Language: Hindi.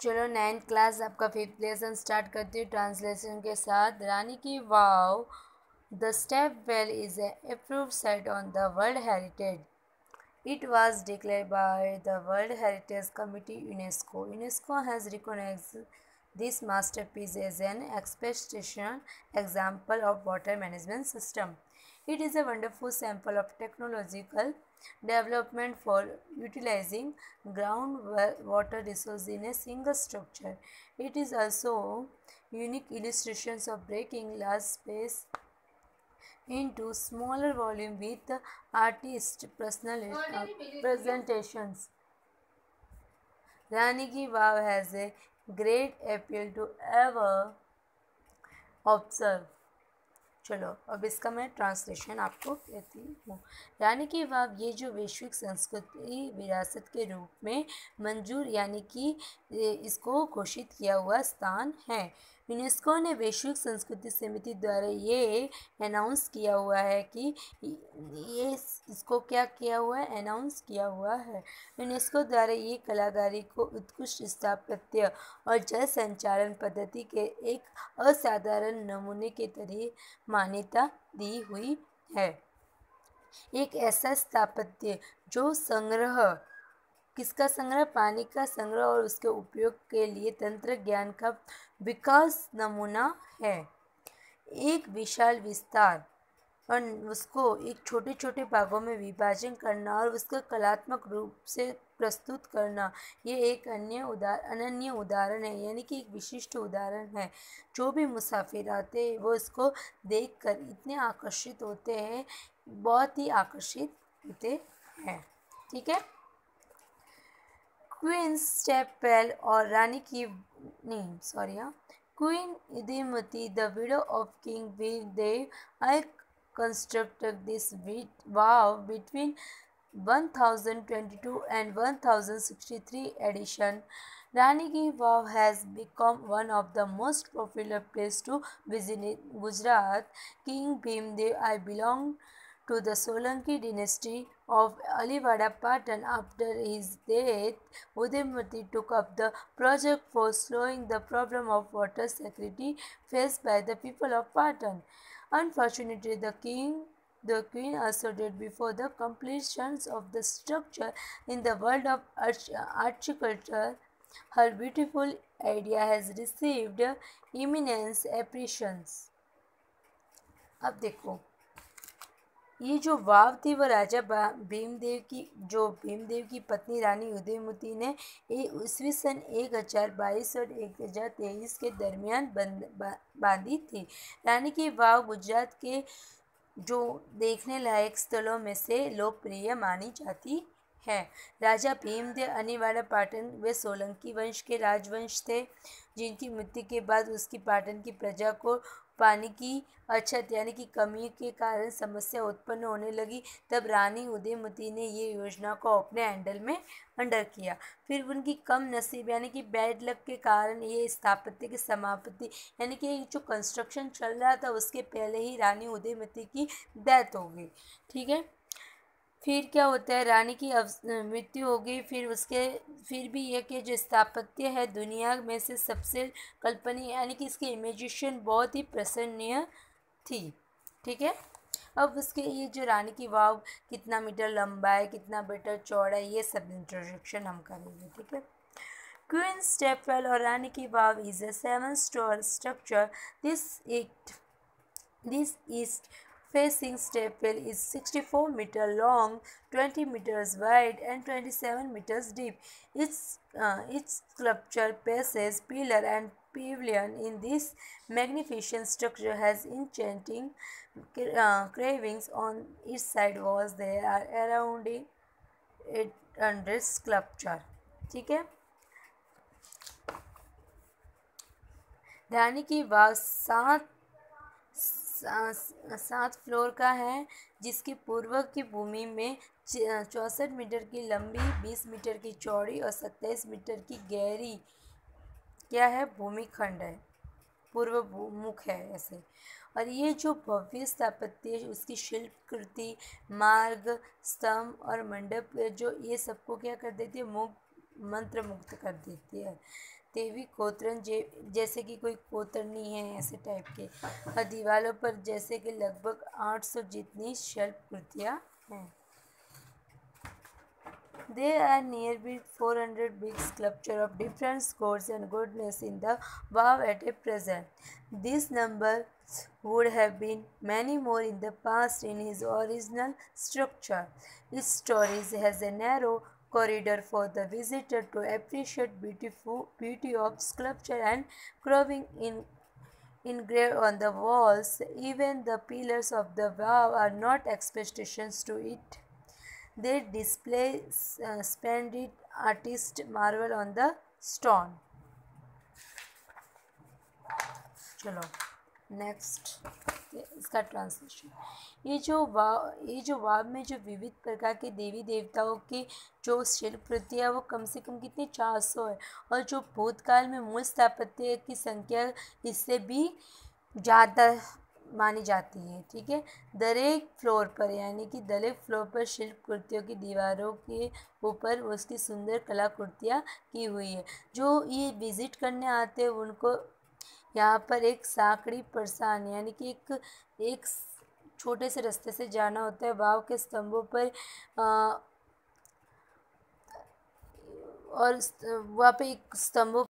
चलो नाइन्थ क्लास आपका फिफ्थ लेसन स्टार्ट करती हूँ ट्रांसलेशन के साथ। Rani ki Vav the stepwell is a approve site on the world heritage it was declare by the world heritage committee UNESCO UNESCO has recognise this masterpiece is an expectation example of water management system It is a wonderful sample of technological development for utilizing groundwater resources in a single structure. It is also unique illustrations of breaking large space into smaller volume with artist personal uh, presentations. Rani Ki Vav has a great appeal to ever observe. चलो, अब इसका मैं ट्रांसलेशन आपको कहती हूँ। यानी कि वह ये जो वैश्विक संस्कृति विरासत के रूप में मंजूर, यानी कि इसको घोषित किया हुआ स्थान है यूनेस्को ने वैश्विक संस्कृति समिति द्वारा ये अनाउंस किया हुआ है कि ये इसको क्या किया हुआ है? अनाउंस किया हुआ है। यूनेस्को द्वारा ये कलाकारी को उत्कृष्ट स्थापत्य और जल संचालन पद्धति के एक असाधारण नमूने के तरीके मान्यता दी हुई है। एक ऐसा स्थापत्य जो संग्रह किसका संग्रह? पानी का संग्रह और उसके उपयोग के लिए तंत्र ज्ञान का विकास नमूना है। एक विशाल विस्तार, और उसको एक छोटे छोटे भागों में विभाजन करना और उसका कलात्मक रूप से प्रस्तुत करना, ये एक अन्य उदार अनन्य उदाहरण है, यानी कि एक विशिष्ट उदाहरण है। जो भी मुसाफिर आते हैं, वो इसको देखकर इतने आकर्षित होते हैं, बहुत ही आकर्षित होते हैं। ठीक है? क्वीन स्टेपवेल और रानी की नहीं सॉरी हाँ queen Indumati the widow of king Veer Dev I constructed this vow between 1022 and 1063 edition. Rani Ki Vav has become one of the most popular places to visit in Gujarat. King Bhimdev I belong to the Solanki dynasty of Aliwada Patan. After his death, Udayamati took up the project for slowing the problem of water scarcity faced by the people of Patan. Unfortunately, the king the queen also did before the completion of the structure in the world of architecture. Her beautiful idea has received immense appreciations. अब देखो ये जो वाव थी वो राजा भीमदेव की, जो भीमदेव की पत्नी रानी उदयमती ने ईस्वी सन एक हज़ार बाईस और एक हज़ार तेईस के दरमियान बांधी थी। रानी की वाव गुजरात के जो देखने लायक स्थलों में से लोकप्रिय मानी जाती है। राजा भीमदेव, अनिवार्य पाटन वे सोलंकी वंश के राजवंश थे, जिनकी मृत्यु के बाद उसकी पाटन की प्रजा को पानी की अछत यानी कि कमी के कारण समस्या उत्पन्न होने लगी। तब रानी उदयमती ने ये योजना को अपने हैंडल में अंडर किया। फिर उनकी कम नसीब यानी कि बैड लक के कारण ये स्थापत्य की समाप्ति यानी कि जो कंस्ट्रक्शन चल रहा था, उसके पहले ही रानी उदयमती की डेथ हो गई। ठीक है? फिर क्या होता है? रानी की मृत्यु हो गई। फिर उसके, फिर भी ये कि जो स्थापत्य है दुनिया में से सबसे कल्पनीय, यानी कि इसकी इमेजिशन बहुत ही प्रसन्नीय थी। ठीक है? अब उसके ये जो रानी की, वाव, कितना मीटर लंबा है, कितना मीटर चौड़ा है, ये सब इंट्रोडक्शन हम करेंगे। ठीक है? क्वीन स्टेपवेल और Rani ki Vav is a seven storey structure this it this east facing stepwell is 64 meter long, 20 meters wide and 27 meters deep. Its, uh, its sculpture, passes, pillar and pavilion in this magnificent structure has enchanting uh, carvings on its side walls. There are around 800 sculpture. ठीक है रानी की वाव सात सात फ्लोर का है, जिसकी पूर्व की भूमि में चौंसठ मीटर की लंबी, बीस मीटर की चौड़ी और सत्ताईस मीटर की गहरी क्या है? भूमिखंड है। पूर्व मुख है ऐसे। और ये जो भव्य स्थापत्य उसकी शिल्पकृति मार्ग, स्तंभ और मंडप, जो ये सबको क्या कर देती है? मुख मंत्र मुक्त कर देती है। देवी कोतरन जे जैसे कि कोई कोतरनी है ऐसे टाइप के दीवारों पर जैसे कि लगभग 800 जितनी शिल्प कृतियाँ हैं There are nearby 400 big sculptures of different gods and goddesses in the wow at a present. This number would have been many more in the past in his original structure. Its stories has a narrow corridor for the visitor to appreciate beautiful beauty of sculpture and carving in engraved on the walls. Even the pillars of the wall are not expectations to it. They display uh, splendid artist marvel on the stone. Chalo. Next. इसका ट्रांसलेशन ये जो वाव ये जो वाव में जो विविध प्रकार के देवी देवताओं की जो शिल्प है, वो कम से कम कितनी चार सौ है? और जो भूतकाल में मूल स्थापत्य की संख्या इससे भी ज़्यादा मानी जाती है, ठीक है? दरेक फ्लोर पर, यानी कि दरेक फ्लोर पर शिल्प कृतियों की दीवारों के ऊपर उसकी सुंदर कलाकृतियाँ की हुई है। जो ये विज़िट करने आते हैं, उनको यहाँ पर एक साकड़ी परसान यानी कि एक एक छोटे से रास्ते से जाना होता है वाव के स्तंभों पर आ, और वहाँ पे एक स्तंभों